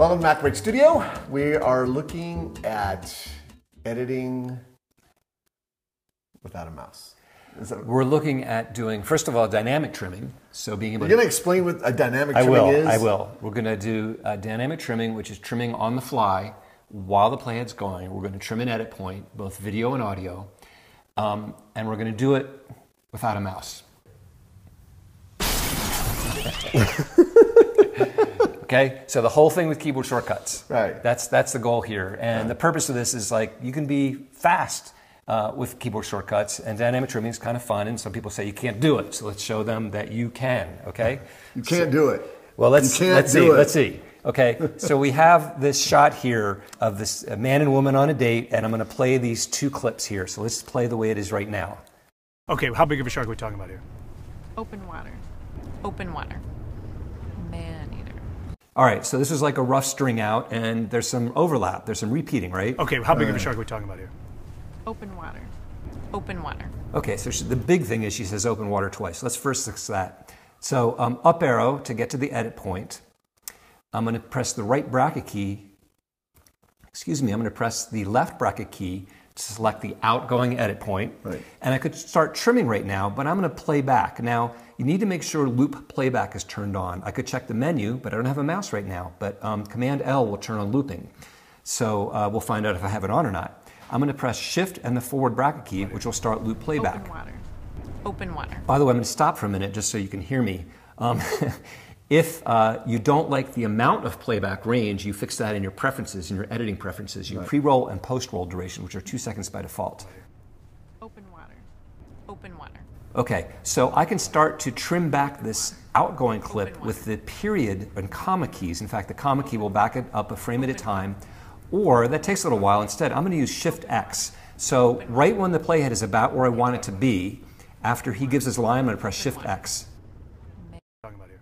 Welcome to MacBreak Studio. We are looking at editing without a mouse. We're looking at doing, first of all, dynamic trimming. So being able you're to. going to explain what a dynamic I trimming will. is? I will. We're going to do uh, dynamic trimming, which is trimming on the fly while the playhead's going. We're going to trim an edit point, both video and audio, um, and we're going to do it without a mouse. okay, so the whole thing with keyboard shortcuts. Right. That's that's the goal here, and the purpose of this is like you can be fast. Uh, with keyboard shortcuts and dynamic trimming is kind of fun, and some people say you can't do it. So let's show them that you can. Okay. You can't do it. Well, let's You can't let's do see. it. Let's see. Okay, so we have this shot here of this man and woman on a date, and I'm going to play these two clips here. So let's play the way it is right now. Okay, how big of a shark are we talking about here? Open water. Open water. Man eater. All right, so this is like a rough string out, and there's some overlap. There's some repeating, right? Okay, how big of a shark are we talking about here? Open water. Open water. Okay, so she, the big thing is she says open water twice. Let's first fix that. So um, up arrow to get to the edit point. I'm going to press the right bracket key. Excuse me, I'm going to press the left bracket key to select the outgoing edit point. Right. And I could start trimming right now, but I'm going to play back. Now, you need to make sure loop playback is turned on. I could check the menu, but I don't have a mouse right now. But um, Command L will turn on looping. So uh, we'll find out if I have it on or not. I'm going to press Shift and the forward bracket key, which will start loop playback. Open water. Open water. By the way, I'm going to stop for a minute just so you can hear me. Um, if uh, you don't like the amount of playback range, you fix that in your preferences, in your editing preferences. You pre-roll and post-roll duration, which are two seconds by default. Open water. Open water. Okay, so I can start to trim back this outgoing clip with the period and comma keys. In fact, the comma key will back it up a frame at a time, or that takes a little while. Instead, I'm going to use Shift X. So right when the playhead is about where I want it to be, after he gives his line, I'm going to press Shift X Talking about here.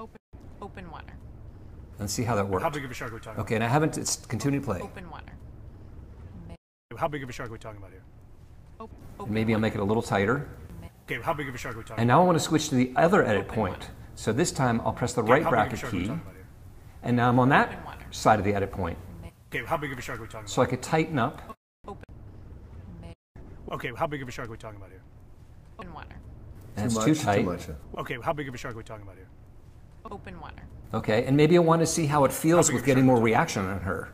Open. Open water. And see how that works. How big of a shark are we talking Okay, and I haven't. It's continue to play. Open water. about? How big of a shark are we talking about here? Op- And open maybe I'll make it a little tighter. Okay, how big of a shark are we talking And now I want to switch to the other edit point. So this time I'll press the about? right how big of a bracket shark are we key, talking about here? and now I'm on that side of the edit point. Okay, how big of a shark are we talking So? I could tighten up, Open. Okay, how big of a shark are we talking about here? Open water. and it's much, too tight. much. Okay, how big of a shark are we talking about here? Open water. Okay, and maybe I want to see how it feels with getting more reaction on her.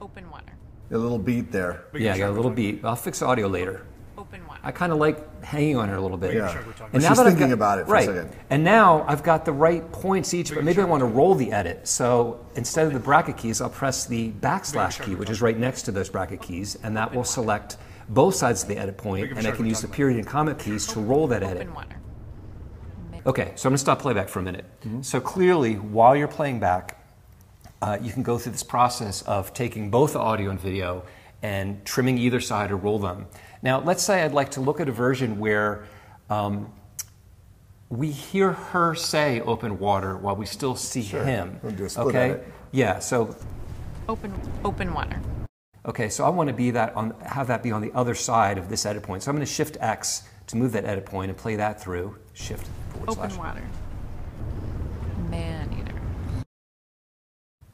Open water. A little beat there. Big of Yeah, I got a little talking beat. I'll fix audio later. Open water. I kind of like hanging on her a little bit. Yeah. shark we're talking And She's now that I've thinking got- about it for a right. second. And now I've got the right points each, but maybe I want to roll the edit. So instead of the bracket keys, I'll press the backslash key, which is right next to those bracket keys, and that will select both sides of the edit point, and I can use the period and comma keys to roll that edit. Open water. Okay, so I'm going to stop playback for a minute. So clearly, while you're playing back, uh, you can go through this process of taking both the audio and video and trimming either side or roll them. Now, let's say I'd like to look at a version where um, we hear her say open water while we still see him. We'll do a split okay? edit. Yeah, so Open. Open water. Okay, so I want to be that on have that be on the other side of this edit point. So I'm going to shift X to move that edit point and play that through. Shift forward Open slash. water. Man eater.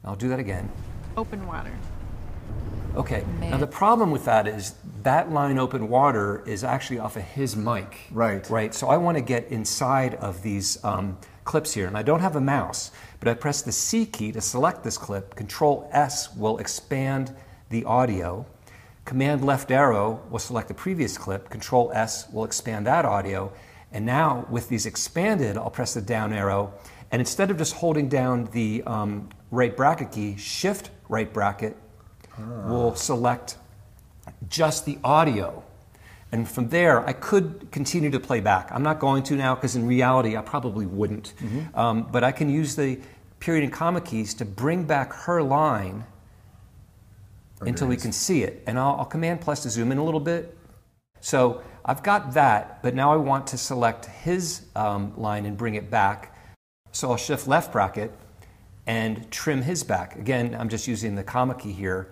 I'll do that again. Open water. Okay. Now the problem with that is that line open water is actually off of his mic. Right. Right. So I want to get inside of these um, clips here, and I don't have a mouse, but I press the C key to select this clip. Control S will expand the audio. Command left arrow will select the previous clip. Control S will expand that audio. And now with these expanded, I'll press the down arrow. And instead of just holding down the um, right bracket key, shift right bracket will select just the audio. And from there, I could continue to play back. I'm not going to now because in reality, I probably wouldn't. Um, but I can use the period and comma keys to bring back her line until we can see it. And I'll, I'll command plus to zoom in a little bit. So I've got that, but now I want to select his um, line and bring it back. So I'll shift left bracket and trim his back. Again, I'm just using the comma key here.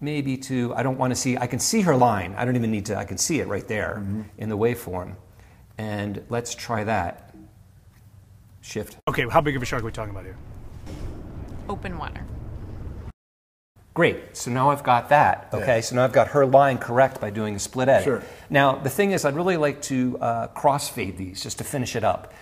Maybe to, I don't want to see, I can see her line. I don't even need to, I can see it right there in the waveform. And let's try that. Shift. Okay, how big of a shark are we talking about here? Open water. Great. So now I've got that. Okay. Yeah. So now I've got her line correct by doing a split edit. Sure. Now the thing is, I'd really like to uh, crossfade these just to finish it up.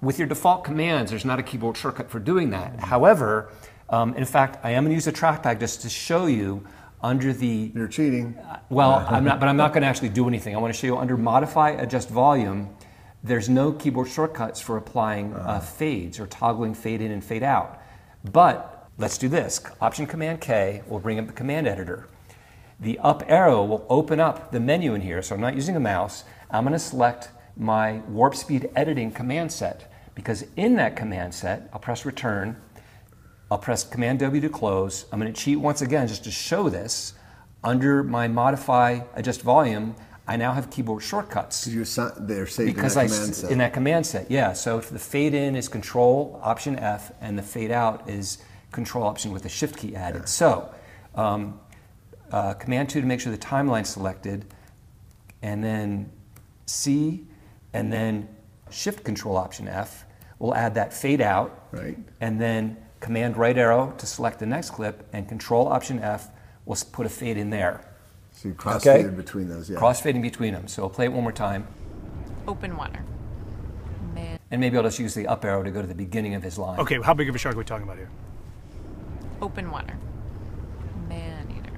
With your default commands, there's not a keyboard shortcut for doing that. However, um, in fact, I am going to use a trackpad just to show you under the You're cheating. well, I'm not, but I'm not going to actually do anything. I want to show you under Modify, Adjust Volume. There's no keyboard shortcuts for applying uh, fades or toggling fade in and fade out. But let's do this. Option Command K will bring up the command editor. The up arrow will open up the menu in here. So I'm not using a mouse. I'm going to select my warp speed editing command set because in that command set, I'll press return. I'll press Command W to close. I'm going to cheat once again just to show this. Under my modify adjust volume, I now have keyboard shortcuts You're si- they're saved because in I that s- command set. in that command set. Yeah. So if the fade in is Control Option F, and the fade out is Control Option with the Shift key added. So um, uh, Command two to make sure the timeline's selected, and then C, and then Shift Control Option F. We'll add that fade out. Right. And then Command right arrow to select the next clip, and Control Option F will put a fade in there. so you cross Okay. between those. Yeah. Crossfading between them. So I'll play it one more time. Open water. Man. And maybe I'll just use the up arrow to go to the beginning of his line. Okay, how big of a shark are we talking about here? Open water. Man eater.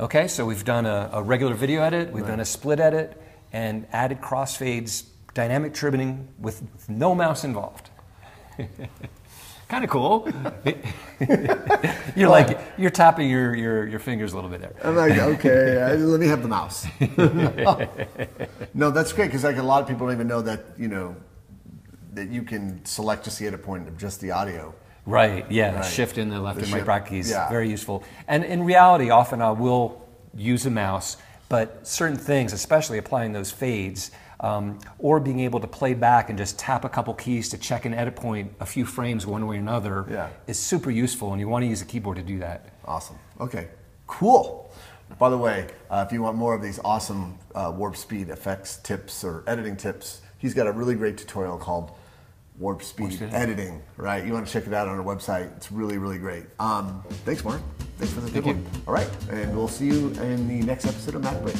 Okay, so we've done a, a regular video edit, we've done a split edit, and added crossfades, dynamic trimming with no mouse involved. kind of cool. you're like you're tapping your, your, your fingers a little bit there. I'm like, okay, uh, let me have the mouse. no, that's great because like a lot of people don't even know that you know that you can select just the edit point of just the audio. Right, yeah, Right. shift in the left The and right shift, bracket keys, yeah. very useful. And in reality, often I will use a mouse, but certain things, especially applying those fades, um, or being able to play back and just tap a couple keys to check an edit point a few frames one way or another, Yeah. is super useful, and you want to use a keyboard to do that. Awesome. Okay. Cool. By the way, uh, if you want more of these awesome uh, warp speed effects tips or editing tips, he's got a really great tutorial called Warp Speed Editing. Right? You want to check it out on our website. It's really, really great. Um, thanks, Mark. Thanks for the good one. All right, and we'll see you in the next episode of Mac Break.